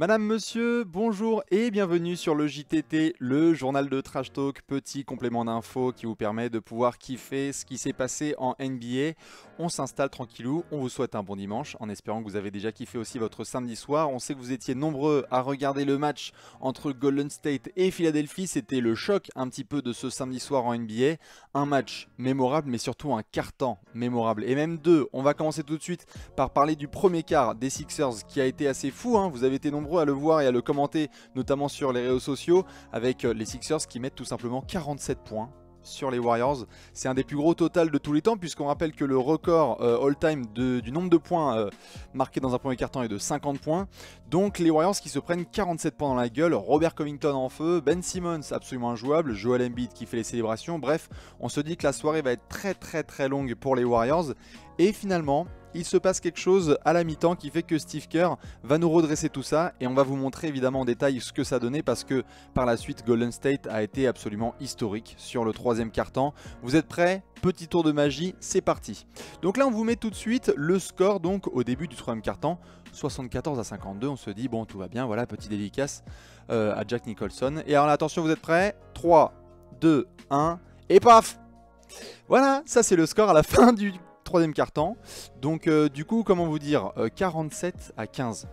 Madame, monsieur, bonjour et bienvenue sur le JTT, le journal de Trash Talk, petit complément d'infos qui vous permet de pouvoir kiffer ce qui s'est passé en NBA. On s'installe tranquillou, on vous souhaite un bon dimanche en espérant que vous avez déjà kiffé aussi votre samedi soir. On sait que vous étiez nombreux à regarder le match entre Golden State et Philadelphie, c'était le choc un petit peu de ce samedi soir en NBA. Un match mémorable mais surtout un carton mémorable et même deux. On va commencer tout de suite par parler du premier quart des Sixers qui a été assez fou, hein. vous avez été nombreux à le voir et à le commenter, notamment sur les réseaux sociaux, avec euh, les Sixers qui mettent tout simplement 47 points sur les Warriors. C'est un des plus gros totals de tous les temps, puisqu'on rappelle que le record euh, all-time du nombre de points euh, marqués dans un premier quart-temps est de 50 points. Donc les Warriors qui se prennent 47 points dans la gueule, Robert Covington en feu, Ben Simmons absolument injouable, Joel Embiid qui fait les célébrations. Bref, on se dit que la soirée va être très très très longue pour les Warriors. Et finalement, il se passe quelque chose à la mi-temps qui fait que Steve Kerr va nous redresser tout ça et on va vous montrer évidemment en détail ce que ça donnait parce que par la suite Golden State a été absolument historique sur le troisième quart-temps. Vous êtes prêts? Petit tour de magie, c'est parti. Donc là on vous met tout de suite le score donc au début du troisième quart-temps, 74 à 52, on se dit bon tout va bien, voilà petit dédicace euh, à Jack Nicholson. Et alors attention vous êtes prêts? 3, 2, 1 et paf voilà, ça c'est le score à la fin du troisième quart-temps. Donc euh, du coup, comment vous dire, 47 euh, à 15.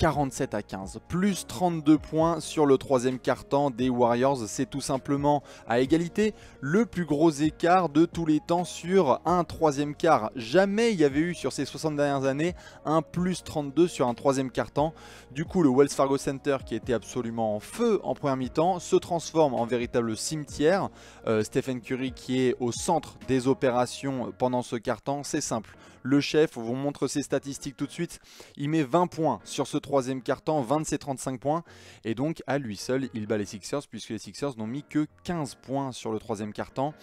47 à 15. Plus 32 points sur le troisième quart-temps des Warriors. C'est tout simplement à égalité le plus gros écart de tous les temps sur un troisième quart. Jamais il y avait eu sur ces 60 dernières années un plus 32 sur un troisième quart-temps. Du coup, le Wells Fargo Center qui était absolument en feu en première mi-temps se transforme en véritable cimetière. Euh, Stephen Curry qui est au centre des opérations pendant ce quart-temps, c'est simple. Le chef, on vous montre ses statistiques tout de suite. Il met 20 points sur ce troisième quart-temps, 20 de ses 35 points. Et donc, à lui seul, il bat les Sixers, puisque les Sixers n'ont mis que 15 points sur le troisième quart-temps.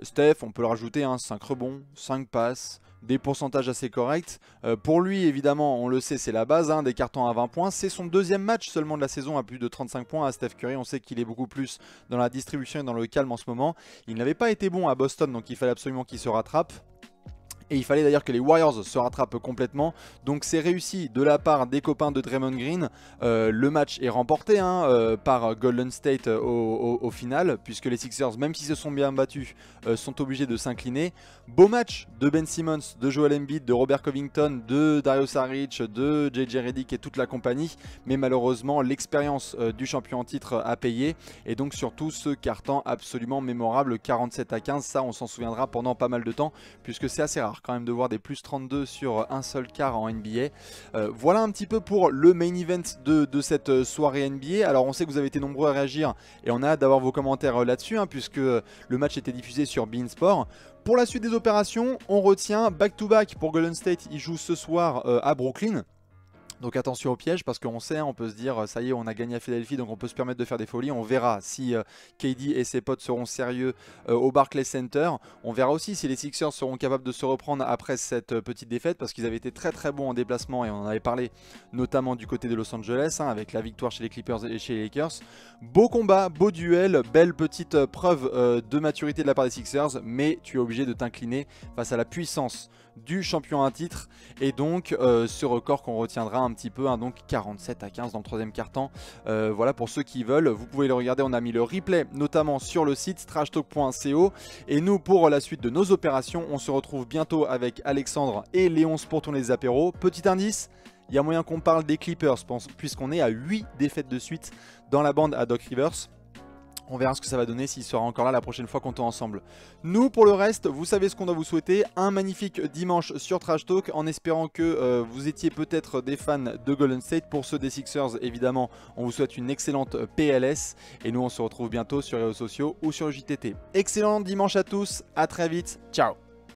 Steph, on peut le rajouter, 5 rebonds, 5 passes, des pourcentages assez corrects. Euh, pour lui, évidemment, on le sait, c'est la base, hein, des cartons à 20 points. C'est son deuxième match seulement de la saison à plus de 35 points à Steph Curry. On sait qu'il est beaucoup plus dans la distribution et dans le calme en ce moment. Il n'avait pas été bon à Boston, donc il fallait absolument qu'il se rattrape. Et il fallait d'ailleurs que les Warriors se rattrapent complètement. Donc c'est réussi de la part des copains de Draymond Green. Euh, le match est remporté hein, euh, par Golden State euh, au, final. Puisque les Sixers, même s'ils se sont bien battus, sont obligés de s'incliner. Beau match de Ben Simmons, de Joel Embiid, de Robert Covington, de Dario Saric, de JJ Redick et toute la compagnie. Mais malheureusement, l'expérience du champion en titre a payé. Et donc surtout ce carton absolument mémorable, 47 à 15. Ça, on s'en souviendra pendant pas mal de temps. Puisque c'est assez rare quand même de voir des plus 32 sur un seul quart en NBA. Euh, voilà un petit peu pour le main event de, cette soirée NBA. Alors on sait que vous avez été nombreux à réagir et on a hâte d'avoir vos commentaires euh, là-dessus hein, puisque le match était diffusé sur Beansport. Pour la suite des opérations, on retient back-to-back pour Golden State. Il joue ce soir euh, à Brooklyn. Donc attention au piège parce qu'on sait, on peut se dire ça y est, on a gagné à Philadelphie donc on peut se permettre de faire des folies. On verra si euh, KD et ses potes seront sérieux euh, au Barclays Center. On verra aussi si les Sixers seront capables de se reprendre après cette euh, petite défaite parce qu'ils avaient été très très bons en déplacement et on en avait parlé notamment du côté de Los Angeles hein, avec la victoire chez les Clippers et chez les Lakers. Beau combat, beau duel, belle petite preuve de maturité de la part des Sixers mais tu es obligé de t'incliner face à la puissance du champion à titre et donc ce record qu'on retiendra un petit peu, hein, donc 47 à 15 dans le troisième quart-temps. Euh, voilà pour ceux qui veulent, vous pouvez le regarder, on a mis le replay notamment sur le site trashtalk.co et nous pour la suite de nos opérations, on se retrouve bientôt avec Alexandre et Léonce pour tourner les apéros. Petit indice, il y a moyen qu'on parle des Clippers puisqu'on est à 8 défaites de suite dans la bande à Doc Rivers. On verra ce que ça va donner s'il sera encore là la prochaine fois qu'on tourne ensemble. Nous, pour le reste, vous savez ce qu'on doit vous souhaiter. Un magnifique dimanche sur Trash Talk en espérant que euh, vous étiez peut-être des fans de Golden State. Pour ceux des Sixers, évidemment, on vous souhaite une excellente PLS. Et nous, on se retrouve bientôt sur les réseaux sociaux ou sur le JTT. Excellent dimanche à tous. À très vite. Ciao